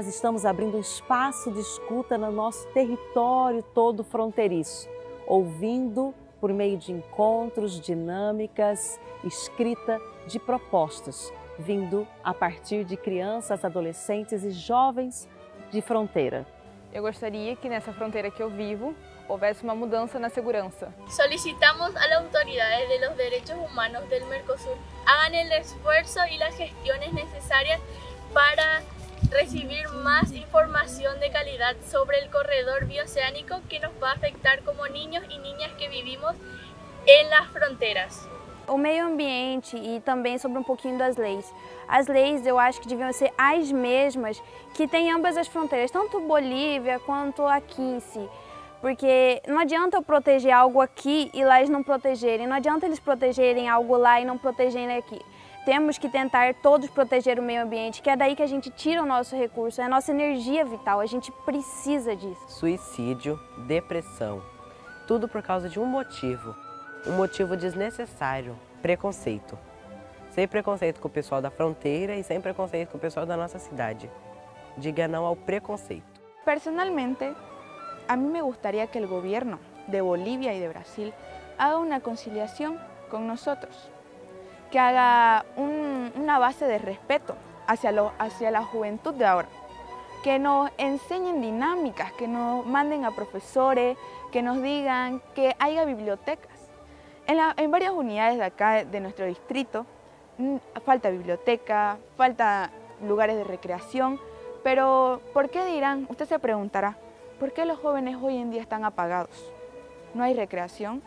nós estamos abrindo um espaço de escuta no nosso território todo fronteiriço, ouvindo por meio de encontros, dinâmicas, escrita de propostas, vindo a partir de crianças, adolescentes e jovens de fronteira. Eu gostaria que nessa fronteira que eu vivo houvesse uma mudança na segurança. Solicitamos a las autoridades de los derechos humanos del Mercosur hagan el esfuerzo y las gestiones necesarias para recibir más información de calidad sobre el corredor bioceánico que nos va a afectar como niños y niñas que vivimos en las fronteras. O meio ambiente e também sobre um pouquinho das leis. As leis eu acho que deviam ser as mesmas que tem ambas as fronteiras, tanto Bolívia quanto aqui em si. Porque não adianta eu proteger algo aqui e lá eles não protegerem, não adianta eles protegerem algo lá e não protegerem aqui. Temos que tentar todos proteger o meio ambiente, que é daí que a gente tira o nosso recurso, é a nossa energia vital, a gente precisa disso. Suicídio, depressão, tudo por causa de um motivo, um motivo desnecessário, preconceito. Sem preconceito com o pessoal da fronteira e sem preconceito com o pessoal da nossa cidade. Diga não ao preconceito. Personalmente, a mí me gustaría que el gobierno de Bolivia y de Brasil haga una conciliación con nosotros que haga una base de respeto hacia, hacia la juventud de ahora, que nos enseñen dinámicas, que nos manden a profesores, que nos digan que haya bibliotecas. En, en varias unidades de acá, de nuestro distrito, falta biblioteca, falta lugares de recreación, pero ¿por qué dirán? Usted se preguntará, ¿por qué los jóvenes hoy en día están apagados? No hay recreación,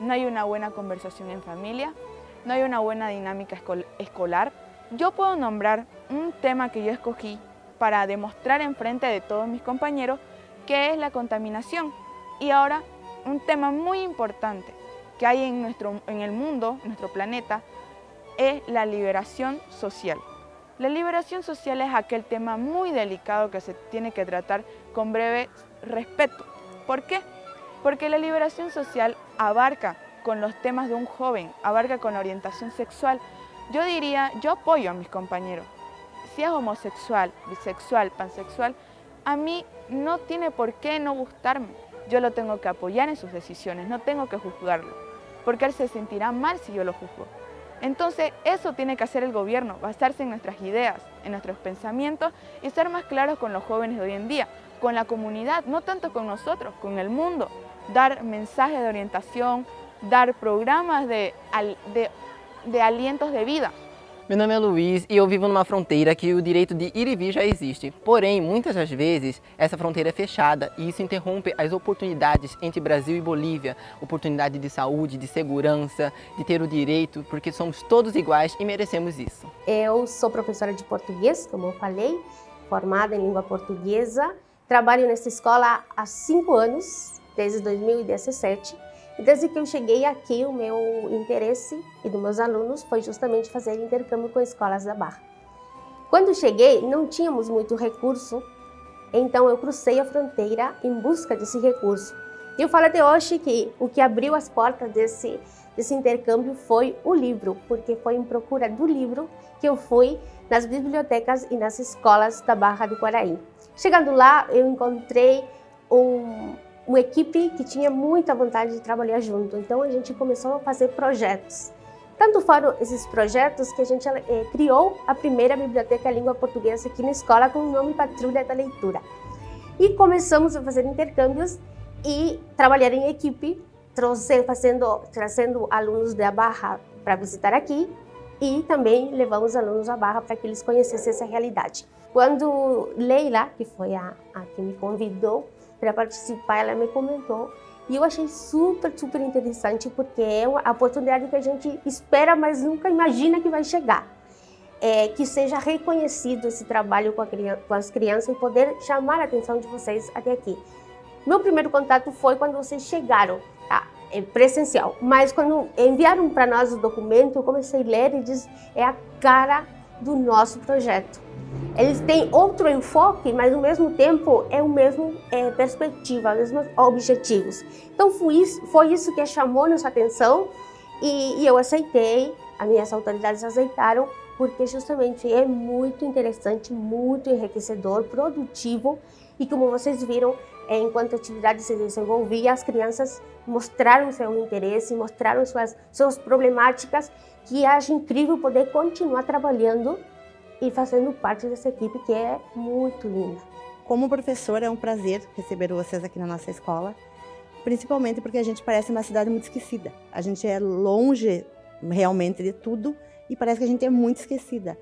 no hay una buena conversación en familia, no hay una buena dinámica escolar. Yo puedo nombrar un tema que yo escogí para demostrar en frente de todos mis compañeros que es la contaminación. Y ahora un tema muy importante que hay en, nuestro, en el mundo, nuestro planeta, es la liberación social. La liberación social es aquel tema muy delicado que se tiene que tratar con breve respeto. ¿Por qué? Porque la liberación social abarca con los temas de un joven, abarca con orientación sexual, yo diría, yo apoyo a mis compañeros. Si es homosexual, bisexual, pansexual, a mí no tiene por qué no gustarme. Yo lo tengo que apoyar en sus decisiones, no tengo que juzgarlo, porque él se sentirá mal si yo lo juzgo. Entonces, eso tiene que hacer el gobierno, basarse en nuestras ideas, en nuestros pensamientos y ser más claros con los jóvenes de hoy en día, con la comunidad, no tanto con nosotros, con el mundo. Dar mensajes de orientación, dar programas de, de, de alientos de vida. Meu nome é Luiz e eu vivo numa fronteira que o direito de ir e vir já existe. Porém, muitas das vezes, essa fronteira é fechada e isso interrompe as oportunidades entre Brasil e Bolívia. Oportunidade de saúde, de segurança, de ter o direito, porque somos todos iguais e merecemos isso. Eu sou professora de português, como eu falei, formada em língua portuguesa. Trabalho nessa escola há cinco anos, desde 2017. E desde que eu cheguei aqui, o meu interesse e dos meus alunos foi justamente fazer intercâmbio com escolas da Barra. Quando cheguei, não tínhamos muito recurso, então eu cruzei a fronteira em busca desse recurso. E eu falo até hoje que o que abriu as portas desse, desse intercâmbio foi o livro, porque foi em procura do livro que eu fui nas bibliotecas e nas escolas da Barra do Quaraí. Chegando lá, eu encontrei um, uma equipe que tinha muita vontade de trabalhar junto. Então a gente começou a fazer projetos. Tanto foram esses projetos que a gente eh, criou a primeira biblioteca língua portuguesa aqui na escola com o nome Patrulha da Leitura. E começamos a fazer intercâmbios e trabalhar em equipe, fazendo, trazendo alunos da Barra para visitar aqui e também levamos alunos da Barra para que eles conhecessem essa realidade. Quando Leila, que foi a, a que me convidou para participar, ela me comentou e eu achei super, super interessante porque é uma oportunidade que a gente espera, mas nunca imagina que vai chegar. É, que seja reconhecido esse trabalho com, com, as crianças e poder chamar a atenção de vocês até aqui. Meu primeiro contato foi quando vocês chegaram, tá? É presencial, mas quando enviaram para nós o documento, eu comecei a ler e diz é a cara do nosso projeto. Eles têm outro enfoque, mas ao mesmo tempo é o mesmo é, perspectiva, os mesmos objetivos. Então foi isso, foi isso que chamou nossa atenção e, e eu aceitei as minhas autoridades aceitaram porque justamente é muito interessante, muito enriquecedor, produtivo e como vocês viram, é, enquanto a atividade se desenvolvia, as crianças mostraram seu interesse, mostraram suas, suas problemáticas, que acho incrível poder continuar trabalhando e fazendo parte dessa equipe que é muito linda. Como professor, é um prazer receber vocês aqui na nossa escola, principalmente porque a gente parece uma cidade muito esquecida. A gente é longe realmente de tudo e parece que a gente é muito esquecida.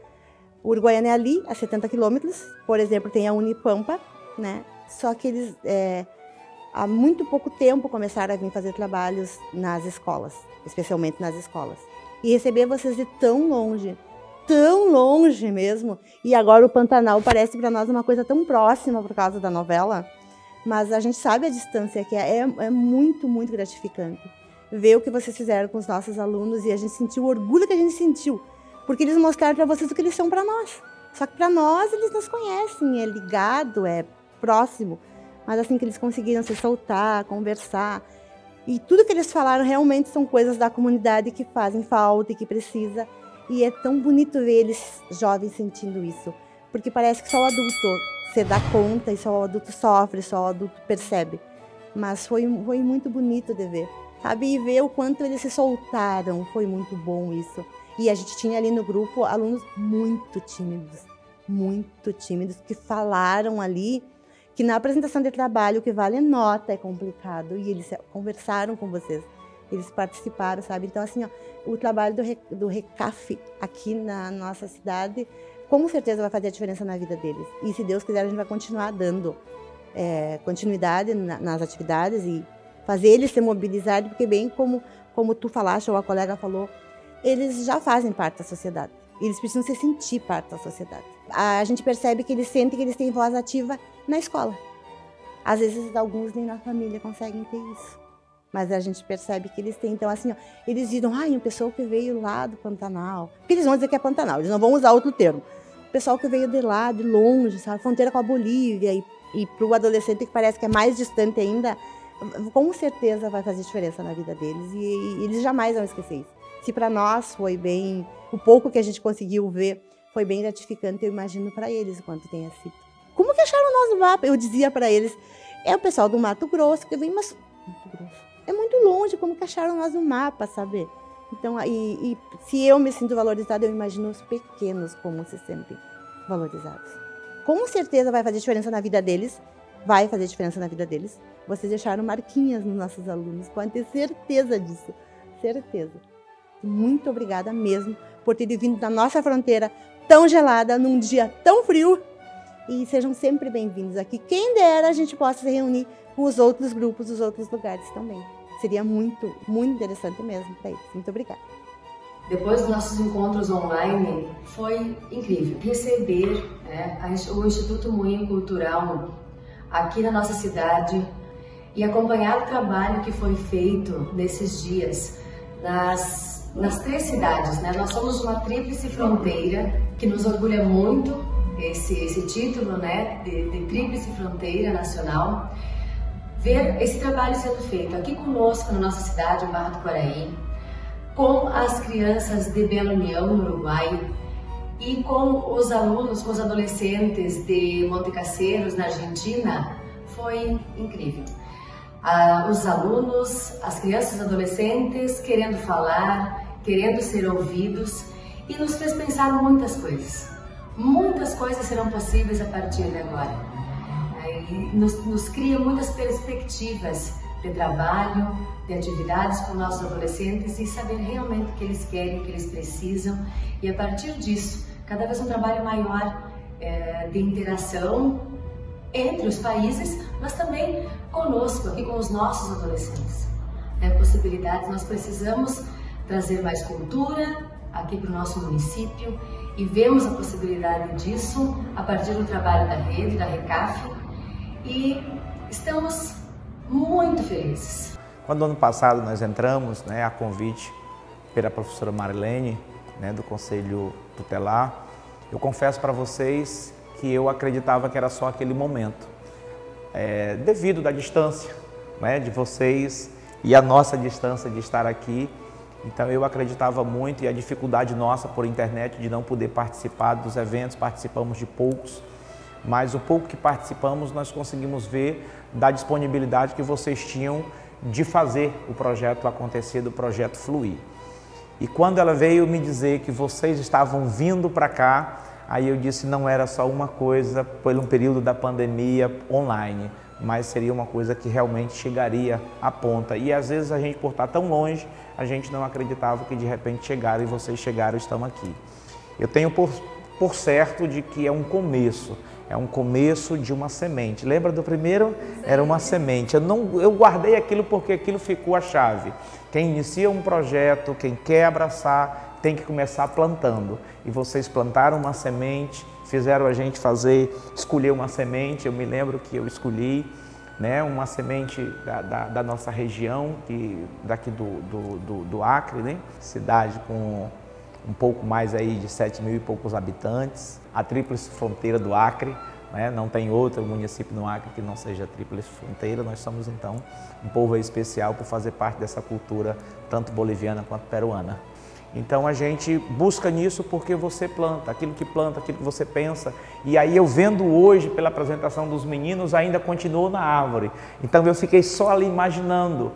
O Uruguaiana é ali, a 70 quilômetros. Por exemplo, tem a Unipampa, né? Só que eles, é, há muito pouco tempo, começaram a vir fazer trabalhos nas escolas, especialmente nas escolas. E receber vocês de tão longe, tão longe mesmo. E agora o Pantanal parece para nós uma coisa tão próxima por causa da novela. Mas a gente sabe a distância que é, é, é muito, muito gratificante. Ver o que vocês fizeram com os nossos alunos e a gente sentiu o orgulho que a gente sentiu. Porque eles mostraram para vocês o que eles são para nós. Só que para nós eles nos conhecem, é ligado, é próximo. Mas assim que eles conseguiram se soltar, conversar. E tudo que eles falaram realmente são coisas da comunidade que fazem falta e que precisa. E é tão bonito ver eles jovens sentindo isso, porque parece que só o adulto se dá conta e só o adulto sofre, só o adulto percebe. Mas foi, foi muito bonito de ver, sabe? E ver o quanto eles se soltaram, foi muito bom isso. E a gente tinha ali no grupo alunos muito tímidos, muito tímidos, que falaram ali que na apresentação de trabalho o que vale é nota, é complicado. E eles conversaram com vocês eles participaram, sabe? Então, assim, ó, o trabalho do, do RECAF aqui na nossa cidade, com certeza vai fazer a diferença na vida deles. E se Deus quiser, a gente vai continuar dando é, continuidade na, nas atividades e fazer eles se mobilizarem, porque bem como, como tu falaste ou a colega falou, eles já fazem parte da sociedade. Eles precisam se sentir parte da sociedade. A gente percebe que eles sentem que eles têm voz ativa na escola. Às vezes, alguns nem na família conseguem ter isso mas a gente percebe que eles têm. Então, assim, ó, eles dizem, ai, um pessoal que veio lá do Pantanal. Porque eles vão dizer que é Pantanal, eles não vão usar outro termo. O pessoal que veio de lá, de longe, sabe, fronteira com a Bolívia, e, e para o adolescente que parece que é mais distante ainda, com certeza vai fazer diferença na vida deles e, e eles jamais vão esquecer isso. Se para nós foi bem, o pouco que a gente conseguiu ver foi bem gratificante, eu imagino para eles quanto tenha sido. Como que acharam nós no mapa? Eu dizia para eles, é o pessoal do Mato Grosso que vem, mas Mato Grosso longe, como que acharam nós no mapa, sabe? Então, e, e se eu me sinto valorizada, eu imagino os pequenos como se sentem valorizados. Com certeza vai fazer diferença na vida deles, vai fazer diferença na vida deles. Vocês deixaram marquinhas nos nossos alunos, podem ter certeza disso, certeza. Muito obrigada mesmo por terem vindo da nossa fronteira tão gelada, num dia tão frio. E sejam sempre bem-vindos aqui. Quem dera a gente possa se reunir com os outros grupos dos outros lugares também. Seria muito, muito interessante mesmo para eles. Muito obrigada. Depois dos nossos encontros online, foi incrível receber né, o Instituto Moinho Cultural aqui na nossa cidade e acompanhar o trabalho que foi feito nesses dias nas, nas três cidades. Né? Nós somos uma tríplice fronteira que nos orgulha muito esse, esse título né, de, de tríplice fronteira nacional ver esse trabalho sendo feito aqui conosco na nossa cidade, Barra do Quaraí, com as crianças de Bela União, no Uruguai, e com os alunos, com os adolescentes de Montecaceiros, na Argentina, foi incrível. Ah, os alunos, as crianças e adolescentes querendo falar, querendo ser ouvidos e nos fez pensar muitas coisas. Muitas coisas serão possíveis a partir de agora nos, nos cria muitas perspectivas de trabalho, de atividades com nossos adolescentes e saber realmente o que eles querem, o que eles precisam e a partir disso, cada vez um trabalho maior é, de interação entre os países, mas também conosco, aqui com os nossos adolescentes. É, possibilidades, nós precisamos trazer mais cultura aqui para o nosso município e vemos a possibilidade disso a partir do trabalho da rede, da RECAF, e estamos muito felizes. Quando ano passado nós entramos, né, a convite pela professora Marilene, né, do Conselho Tutelar, eu confesso para vocês que eu acreditava que era só aquele momento, é, devido da distância né, de vocês e a nossa distância de estar aqui. Então eu acreditava muito e a dificuldade nossa por internet de não poder participar dos eventos, participamos de poucos, mas o pouco que participamos nós conseguimos ver da disponibilidade que vocês tinham de fazer o projeto acontecer, do projeto fluir. E quando ela veio me dizer que vocês estavam vindo para cá, aí eu disse não era só uma coisa por um período da pandemia online, mas seria uma coisa que realmente chegaria à ponta. E às vezes a gente, por estar tão longe, a gente não acreditava que de repente chegaram e vocês chegaram e estão aqui. Eu tenho por, por certo de que é um começo, é um começo de uma semente. Lembra do primeiro? Era uma semente. Eu, não, eu guardei aquilo porque aquilo ficou a chave. Quem inicia um projeto, quem quer abraçar, tem que começar plantando. E vocês plantaram uma semente, fizeram a gente fazer, escolher uma semente. Eu me lembro que eu escolhi né, uma semente da, da, da nossa região, que, daqui do, do, do, do Acre, né, cidade com um pouco mais aí de 7 mil e poucos habitantes, a tríplice fronteira do Acre, né? não tem outro município no Acre que não seja tríplice fronteira, nós somos então um povo especial por fazer parte dessa cultura tanto boliviana quanto peruana. Então a gente busca nisso porque você planta, aquilo que planta, aquilo que você pensa. E aí eu vendo hoje pela apresentação dos meninos ainda continuou na árvore. Então eu fiquei só ali imaginando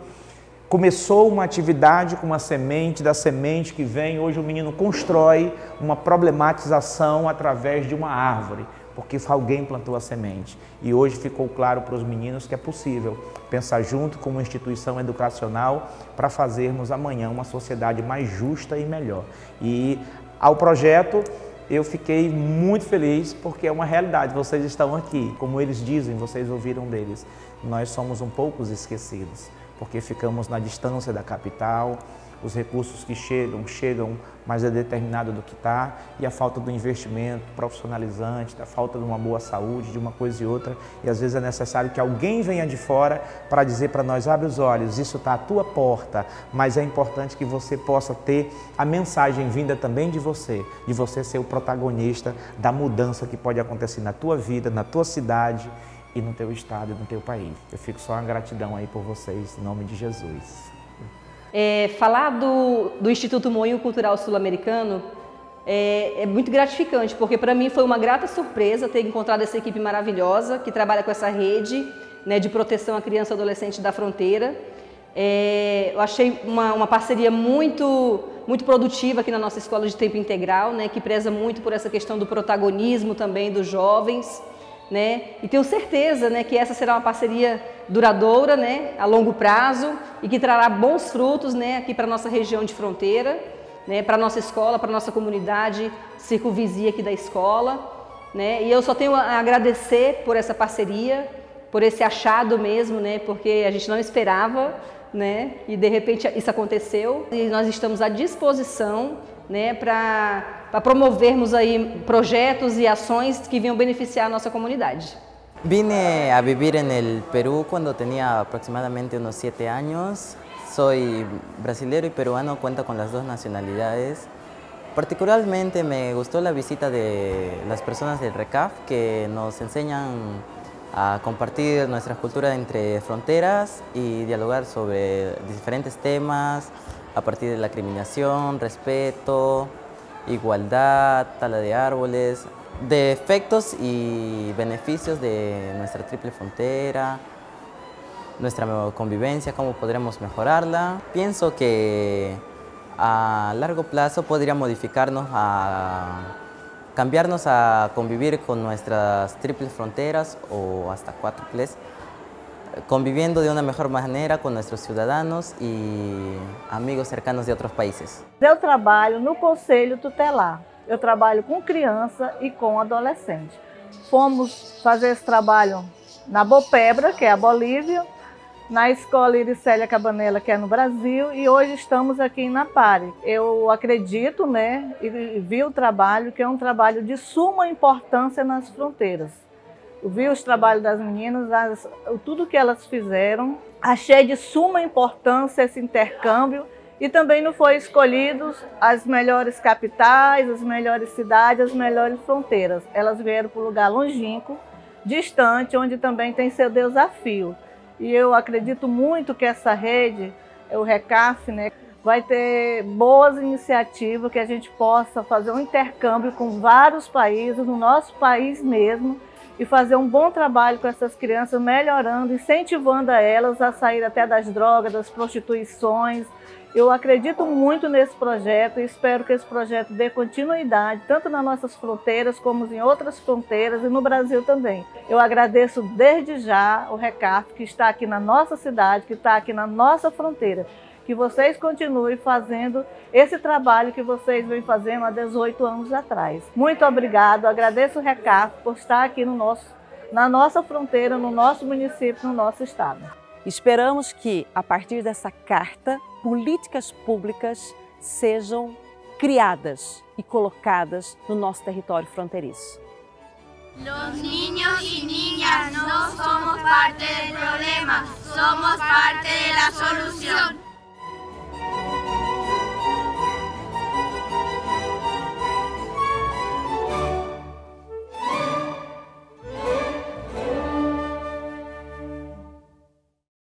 Começou uma atividade com uma semente, da semente que vem, hoje o menino constrói uma problematização através de uma árvore, porque alguém plantou a semente. E hoje ficou claro para os meninos que é possível pensar junto com uma instituição educacional para fazermos amanhã uma sociedade mais justa e melhor. E ao projeto eu fiquei muito feliz porque é uma realidade. Vocês estão aqui, como eles dizem, vocês ouviram deles. Nós somos um pouco esquecidos porque ficamos na distância da capital, os recursos que chegam, chegam, mas é determinado do que está, e a falta do investimento profissionalizante, a falta de uma boa saúde, de uma coisa e outra, e às vezes é necessário que alguém venha de fora para dizer para nós, abre os olhos, isso está à tua porta, mas é importante que você possa ter a mensagem vinda também de você, de você ser o protagonista da mudança que pode acontecer na tua vida, na tua cidade, e no teu estado e no teu país. Eu fico só uma gratidão aí por vocês, em nome de Jesus. É, falar do, do Instituto Moinho Cultural Sul-Americano é, é, muito gratificante, porque para mim foi uma grata surpresa ter encontrado essa equipe maravilhosa que trabalha com essa rede né, de proteção à criança e adolescente da fronteira. É, eu achei uma, uma, parceria muito, muito produtiva aqui na nossa escola de tempo integral, né, que preza muito por essa questão do protagonismo também dos jovens né? E tenho certeza, né, que essa será uma parceria duradoura, né, a longo prazo e que trará bons frutos, né, aqui para nossa região de fronteira, né, para nossa escola, para nossa comunidade circunvizinha aqui da escola, né? E eu só tenho a agradecer por essa parceria, por esse achado mesmo, né, porque a gente não esperava, né? E de repente isso aconteceu e nós estamos à disposição, né, para para promovermos aí projetos e ações que venham beneficiar a nossa comunidade. Vine a vivir en el Perú cuando tenía aproximadamente unos siete años. Soy brasilero y peruano, cuento con las dos nacionalidades. Particularmente me gustó la visita de las personas del RECAF que nos enseñan a compartir nuestra cultura entre fronteras y dialogar sobre diferentes temas a partir de la criminación, respeto, igualdad, tala de árboles, de efectos y beneficios de nuestra triple frontera, nuestra convivencia, cómo podremos mejorarla. Pienso que a largo plazo podría modificarnos a cambiarnos a convivir con nuestras triples fronteras o hasta cuádruples conviviendo de uma melhor maneira com nossos cidadãos e amigos cercanos de outros países. Eu trabalho no Conselho Tutelar. Eu trabalho com criança e com adolescente. Fomos fazer esse trabalho na Bopebra, que é a Bolívia, na Escola Iricélia Cabanela, que é no Brasil, e hoje estamos aqui em Napari. Eu acredito, né, e vi o trabalho, que é um trabalho de suma importância nas fronteiras vi os trabalhos das meninas, as, tudo que elas fizeram. Achei de suma importância esse intercâmbio e também não foi escolhidos as melhores capitais, as melhores cidades, as melhores fronteiras. Elas vieram para um lugar longínquo, distante, onde também tem seu desafio. E eu acredito muito que essa rede, o RECAF, né, vai ter boas iniciativas que a gente possa fazer um intercâmbio com vários países, no nosso país mesmo, e fazer um bom trabalho com essas crianças, melhorando, incentivando elas a sair até das drogas, das prostituições. Eu acredito muito nesse projeto e espero que esse projeto dê continuidade, tanto nas nossas fronteiras como em outras fronteiras e no Brasil também. Eu agradeço desde já o RECAF que está aqui na nossa cidade, que está aqui na nossa fronteira que vocês continuem fazendo esse trabalho que vocês vêm fazendo há 18 anos atrás. Muito obrigado, agradeço o recado por estar aqui no nosso, na nossa fronteira, no nosso município, no nosso estado. Esperamos que, a partir dessa carta, políticas públicas sejam criadas e colocadas no nosso território fronteiriço. Los niños y niñas no somos parte del problema, somos parte de la solución.